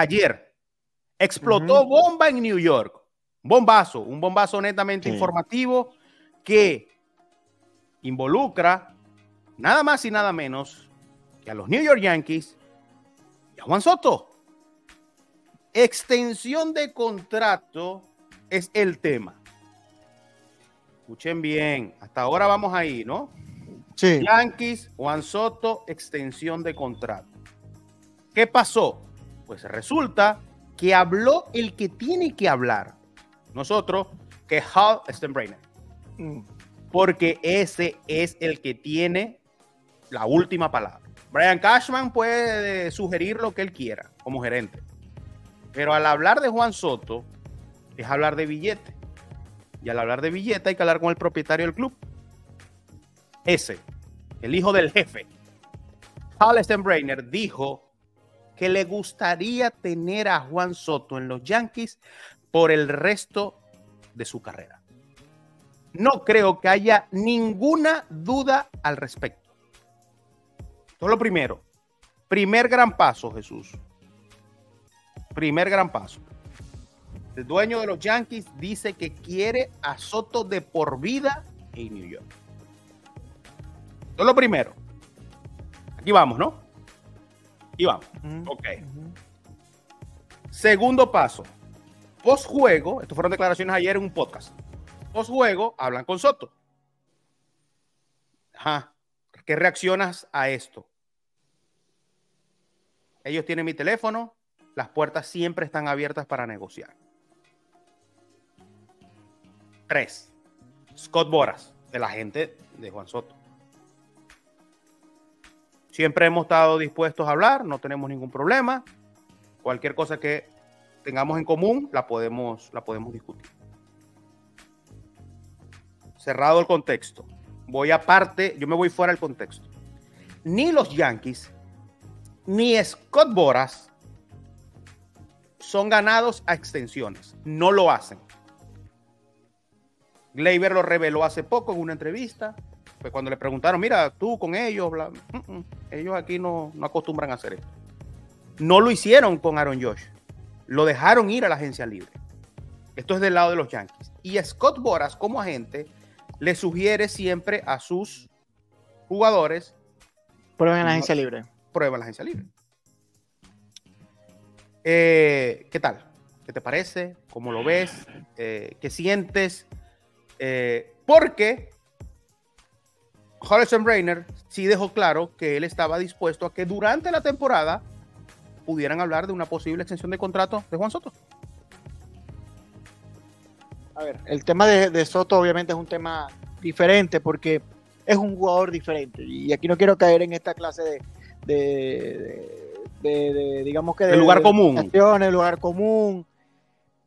ayer explotó bomba en New York. Bombazo, un bombazo netamente informativo que involucra nada más y nada menos que a los New York Yankees y a Juan Soto. Extensión de contrato es el tema. Escuchen bien, hasta ahora vamos ahí, ¿no? Sí. Yankees, Juan Soto, extensión de contrato. ¿Qué pasó? Pues resulta que habló el que tiene que hablar. Nosotros, que Hal Stenbrainer. Mm. Porque ese es el que tiene la última palabra. Brian Cashman puede sugerir lo que él quiera como gerente. Pero al hablar de Juan Soto, es hablar de billete. Y al hablar de billete hay que hablar con el propietario del club. Ese, el hijo del jefe. Hal Stenbrainer dijo que le gustaría tener a Juan Soto en los Yankees por el resto de su carrera. No creo que haya ninguna duda al respecto. Esto es lo primero. Primer gran paso, Jesús. Primer gran paso. El dueño de los Yankees dice que quiere a Soto de por vida en New York. Esto es lo primero. Aquí vamos, ¿no? Aquí vamos. Ok. Segundo paso. Post juego, esto fueron declaraciones ayer en un podcast. Post juego, hablan con Soto. Ajá. ¿Qué reaccionas a esto? Ellos tienen mi teléfono, las puertas siempre están abiertas para negociar. Tres. Scott Boras, el agente de Juan Soto. Siempre hemos estado dispuestos a hablar, no tenemos ningún problema. Cualquier cosa que tengamos en común la podemos, la podemos discutir. Cerrado el contexto. Voy aparte, yo me voy fuera del contexto. Ni los Yankees, ni Scott Boras son ganados a extensiones. No lo hacen. Gleyber lo reveló hace poco en una entrevista. Pues cuando le preguntaron, mira, tú con ellos, mm, mm, ellos aquí no, no acostumbran a hacer esto. No lo hicieron con Aaron Josh. Lo dejaron ir a la agencia libre. Esto es del lado de los Yankees. Y Scott Boras, como agente, le sugiere siempre a sus jugadores. Prueben la agencia libre. Prueben la agencia libre. Eh, ¿Qué tal? ¿Qué te parece? ¿Cómo lo ves? Eh, ¿Qué sientes? Eh, porque Harrison Brainer sí dejó claro que él estaba dispuesto a que durante la temporada pudieran hablar de una posible extensión de contrato de Juan Soto. A ver, el tema de, Soto obviamente es un tema diferente porque es un jugador diferente y aquí no quiero caer en esta clase de de, digamos que de, lugar común. El lugar común.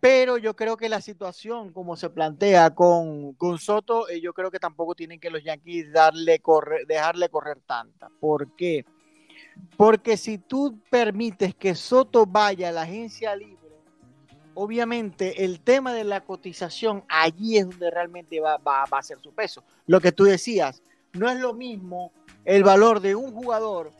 Pero yo creo que la situación como se plantea con, con Soto, eh, yo creo que tampoco tienen que los Yankees darle correr, dejarle correr tanta. ¿Por qué? Porque si tú permites que Soto vaya a la agencia libre, obviamente el tema de la cotización allí es donde realmente va, va, va a ser su peso. Lo que tú decías, no es lo mismo el valor de un jugador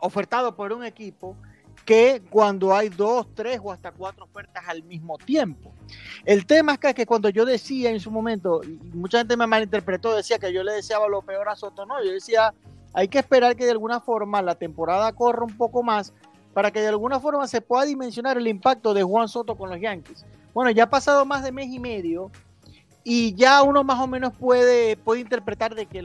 ofertado por un equipo que cuando hay dos, tres o hasta cuatro ofertas al mismo tiempo. El tema es que, cuando yo decía en su momento, y mucha gente me malinterpretó, decía que yo le deseaba lo peor a Soto, no, yo decía, hay que esperar que de alguna forma la temporada corra un poco más para que de alguna forma se pueda dimensionar el impacto de Juan Soto con los Yankees. Bueno, ya ha pasado más de mes y medio y ya uno más o menos puede, puede interpretar de que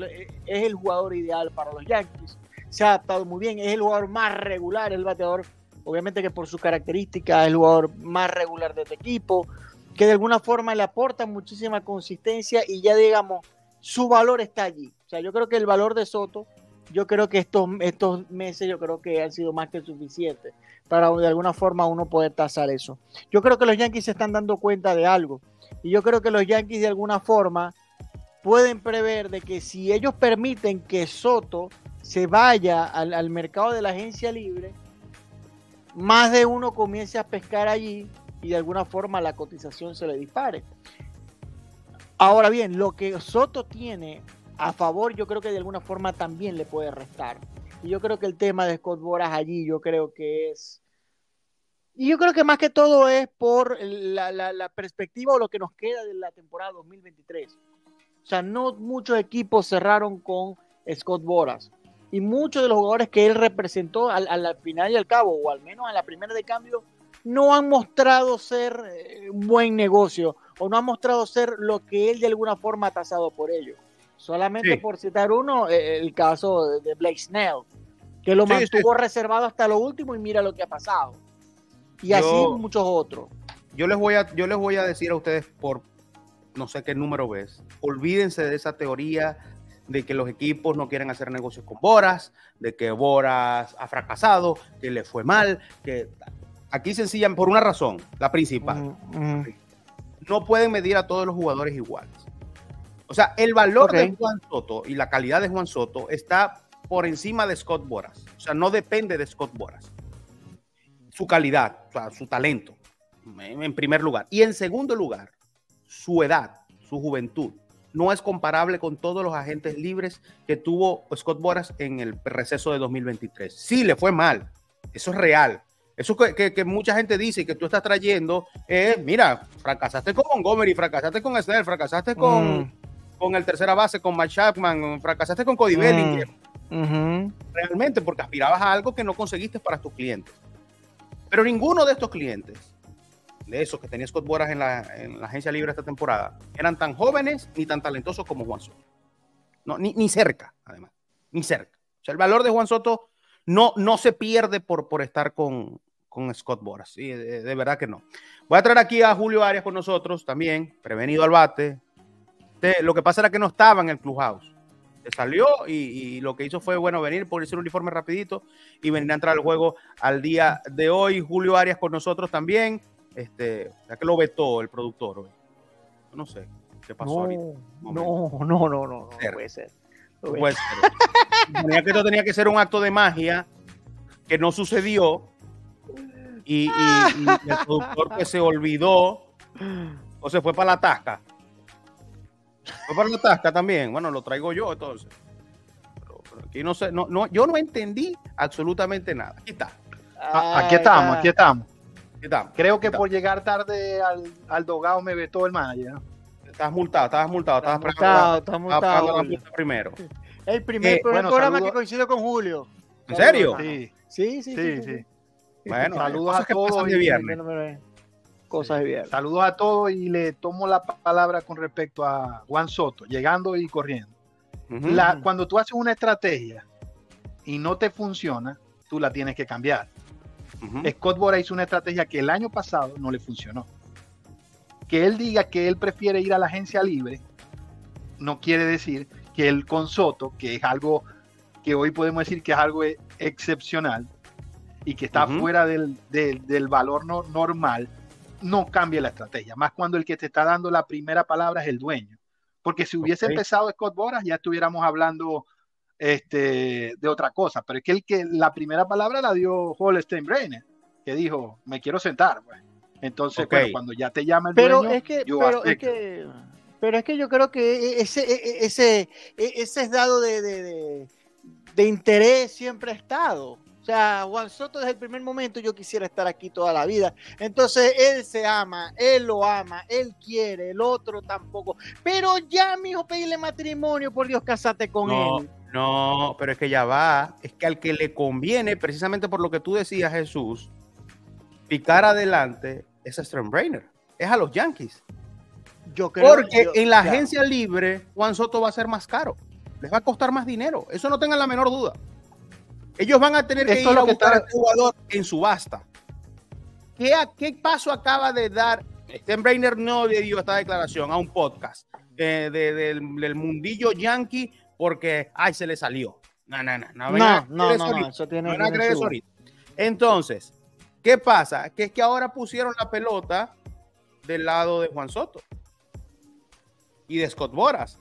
es el jugador ideal para los Yankees se ha adaptado muy bien, es el jugador más regular, el bateador, obviamente que por su característica es el jugador más regular de este equipo, que de alguna forma le aporta muchísima consistencia y ya digamos, su valor está allí. O sea, yo creo que el valor de Soto, yo creo que estos, estos meses yo creo que han sido más que suficientes para de alguna forma uno poder tasar eso. Yo creo que los Yankees se están dando cuenta de algo y yo creo que los Yankees de alguna forma pueden prever de que si ellos permiten que Soto se vaya al, mercado de la agencia libre, más de uno comience a pescar allí y de alguna forma la cotización se le dispare. Ahora bien, lo que Soto tiene a favor, yo creo que de alguna forma también le puede restar. Y yo creo que el tema de Scott Boras allí, yo creo que es Y yo creo que más que todo es por la, la, perspectiva o lo que nos queda de la temporada 2023. O sea, no muchos equipos cerraron con Scott Boras. Y muchos de los jugadores que él representó al, al final y al cabo, o al menos a la primera de cambio, no han mostrado ser eh, un buen negocio o no han mostrado ser lo que él de alguna forma ha tasado por ello. Solamente por citar uno, eh, el caso de Blake Snell, que lo mantuvo reservado hasta lo último y mira lo que ha pasado. Y así muchos otros. Yo les, voy a, yo les voy a decir a ustedes por no sé qué número ves, olvídense de esa teoría de que los equipos no quieren hacer negocios con Boras, de que Boras ha fracasado, que le fue mal, que Aquí sencillamente, por una razón, la principal. No pueden medir a todos los jugadores iguales. O sea, el valor de Juan Soto y la calidad de Juan Soto está por encima de Scott Boras. O sea, no depende de Scott Boras. Su calidad, o sea, su talento, en primer lugar. Y en segundo lugar, su edad, su juventud. No es comparable con todos los agentes libres que tuvo Scott Boras en el receso de 2023. Sí, le fue mal. Eso es real. Eso que, que, mucha gente dice que tú estás trayendo es, mira, fracasaste con Montgomery, fracasaste con Snell, fracasaste con, mm. con el tercera base, con Mike Chapman, fracasaste con Cody mm. Bellinger. Realmente, porque aspirabas a algo que no conseguiste para tus clientes. Pero ninguno de estos clientes, de esos que tenía Scott Boras en la, en la agencia libre esta temporada, eran tan jóvenes ni tan talentosos como Juan Soto. No, ni, ni cerca, además. Ni cerca. O sea, el valor de Juan Soto no, no se pierde por, por estar con, con Scott Boras. Sí, de, verdad que no. Voy a traer aquí a Julio Arias con nosotros también, prevenido al bate. lo que pasa era que no estaba en el clubhouse. Se salió y, lo que hizo fue, bueno, venir, por el uniforme rapidito y venir a entrar al juego al día de hoy. Julio Arias con nosotros también. Este, ya que lo vetó el productor hoy. No sé qué pasó no, ahorita. No, no, no, no, no, puede ser. No puede ser. que esto tenía que ser un acto de magia que no sucedió y, el productor que se olvidó o se fue para la tasca. Fue para la tasca también. Bueno, lo traigo yo entonces. aquí no sé, no, no, yo no entendí absolutamente nada. Aquí está. aquí estamos, aquí estamos. Creo que por llegar tarde al, al dogado me vetó el manager. Estás multado, estabas multado, estabas multado, estás multado. primero. El primer, programa que coincidió con Julio. ¿En serio? Sí, sí, sí. sí, sí. Bueno, saludos a todos. Cosas de viernes. Saludos a todos y le tomo la palabra con respecto a Juan Soto, llegando y corriendo. cuando tú haces una estrategia y no te funciona, tú la tienes que cambiar. Scott Bora hizo una estrategia que el año pasado no le funcionó. Que él diga que él prefiere ir a la agencia libre, no quiere decir que él con Soto, que es algo que hoy podemos decir que es algo excepcional, y que está fuera del, valor normal, no cambia la estrategia. Más cuando el que te está dando la primera palabra es el dueño. Porque si hubiese empezado Scott Boras, ya estuviéramos hablando este, de otra cosa. Pero es que el que la primera palabra la dio Holstein Brainer, que dijo, me quiero sentar. Pues. Entonces, cuando ya te llama el pero es que, pero es que, pero es que yo creo que ese, e, e, ese, e, ese dado de, de, de interés siempre ha estado. O sea, Juan Soto desde el primer momento yo quisiera estar aquí toda la vida. Entonces él se ama, él lo ama, él quiere, el otro tampoco. Pero ya, mijo, pedirle matrimonio, por Dios, casate con él. No, pero es que ya va. Es que al que le conviene, precisamente por lo que tú decías, Jesús, picar adelante es a Brainer. Es a los Yankees. Yo creo Porque en la agencia libre, Juan Soto va a ser más caro. Les va a costar más dinero. Eso no tengan la menor duda. Ellos van a tener que ir a buscar al jugador en subasta. ¿Qué, ¿Qué paso acaba de dar? Brainer no le dio esta declaración a un podcast eh, del, mundillo yankee porque, ay, se le salió. No, no, no. No, no, no, no, eso tiene que Entonces, ¿qué pasa? Que es que ahora pusieron la pelota del lado de Juan Soto y de Scott Boras.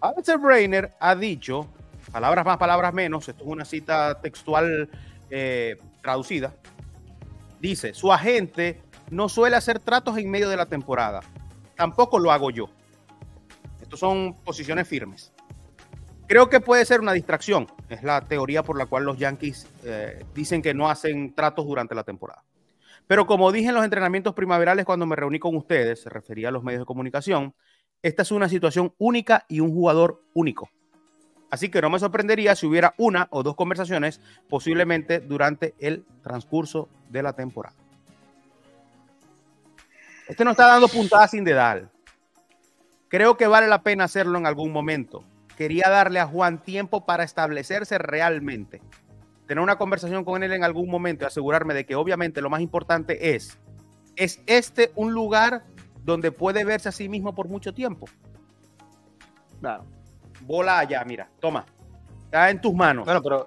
Alex Brainer ha dicho palabras más, palabras menos, esto es una cita textual eh, traducida, dice, su agente no suele hacer tratos en medio de la temporada, tampoco lo hago yo. Estos son posiciones firmes. Creo que puede ser una distracción, es la teoría por la cual los Yankees eh, dicen que no hacen tratos durante la temporada. Pero como dije en los entrenamientos primaverales cuando me reuní con ustedes, se refería a los medios de comunicación, esta es una situación única y un jugador único. Así que no me sorprendería si hubiera una o dos conversaciones posiblemente durante el transcurso de la temporada. Este no está dando puntadas sin dedal. Creo que vale la pena hacerlo en algún momento. Quería darle a Juan tiempo para establecerse realmente. Tener una conversación con él en algún momento y asegurarme de que obviamente lo más importante es, ¿es este un lugar donde puede verse a sí mismo por mucho tiempo? Claro. Bola allá, mira, toma. Está en tus manos. Bueno, pero,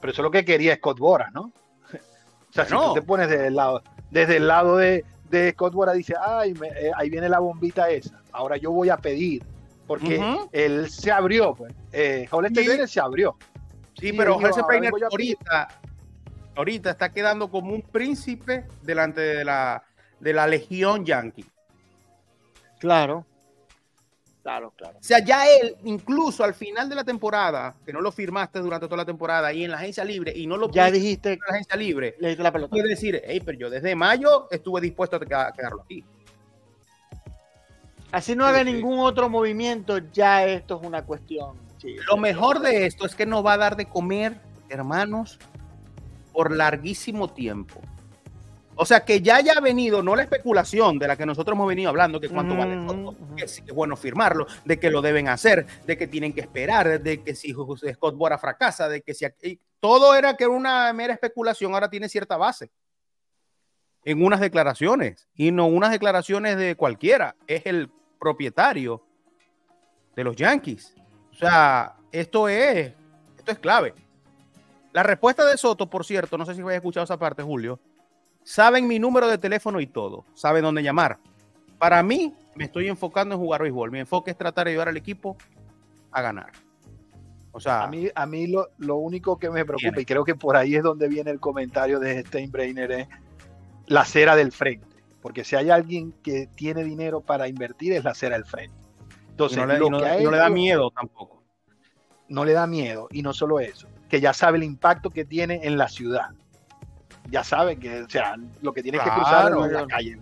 pero eso es lo que quería Scott Bora, ¿no? o sea, si tú te pones desde el lado, desde el lado de, de Scott Bora, dice, ay, eh, ahí viene la bombita esa. Ahora yo voy a pedir. Porque él se abrió, pues. Eh, se abrió. Sí, pero Jesse ahorita, ahorita está quedando como un príncipe delante de la, de la legión yankee. Claro. Claro, claro. O sea, ya él, incluso al final de la temporada, que no lo firmaste durante toda la temporada y en la agencia libre y no lo ya dijiste en la agencia libre, le la pelota. Puede decir, hey, pero yo desde mayo estuve dispuesto a quedarlo aquí. Así no haga ningún otro movimiento, ya esto es una cuestión. lo mejor de esto es que no va a dar de comer, hermanos, por larguísimo tiempo. O sea, que ya haya venido, no la especulación de la que nosotros hemos venido hablando, que cuánto vale que es bueno firmarlo, de que lo deben hacer, de que tienen que esperar, de que si Scott Bora fracasa, de que si todo era que una mera especulación, ahora tiene cierta base en unas declaraciones y no unas declaraciones de cualquiera, es el propietario de los Yankees. O sea, esto es, esto es clave. La respuesta de Soto, por cierto, no sé si habéis escuchado esa parte, Julio, Saben mi número de teléfono y todo. Saben dónde llamar. Para mí, me estoy enfocando en jugar béisbol. Mi enfoque es tratar de ayudar al equipo a ganar. O sea, a mí, a mí lo, único que me preocupa, y creo que por ahí es donde viene el comentario de Steinbrenner, es la cera del frente. Porque si hay alguien que tiene dinero para invertir, es la cera del frente. Entonces, no le da miedo tampoco. No le da miedo. Y no solo eso, que ya sabe el impacto que tiene en la ciudad ya saben que, o sea, lo que tienen que cruzar es la calle.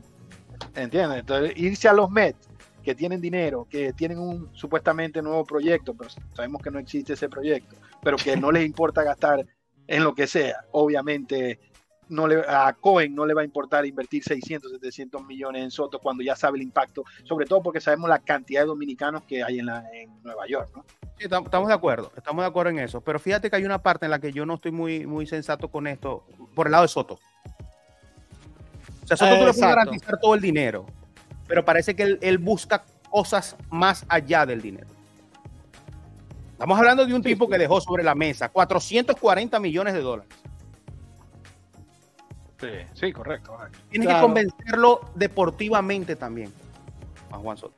¿Entiendes? Entonces, irse a los Mets, que tienen dinero, que tienen un supuestamente nuevo proyecto, pero sabemos que no existe ese proyecto, pero que no les importa gastar en lo que sea. Obviamente, no le, a Cohen no le va a importar invertir 600, 700 millones en Soto cuando ya sabe el impacto, sobre todo porque sabemos la cantidad de dominicanos que hay en, la, en Nueva York, ¿no? Sí, estamos de acuerdo, estamos de acuerdo en eso, pero fíjate que hay una parte en la que yo no estoy muy, muy sensato con esto, por el lado de Soto. O sea, Soto tú le puedes garantizar todo el dinero, pero parece que él, busca cosas más allá del dinero. Estamos hablando de un tipo que dejó sobre la mesa 440 millones de dólares. Sí, sí correcto. Tienes que convencerlo deportivamente también a Juan Soto.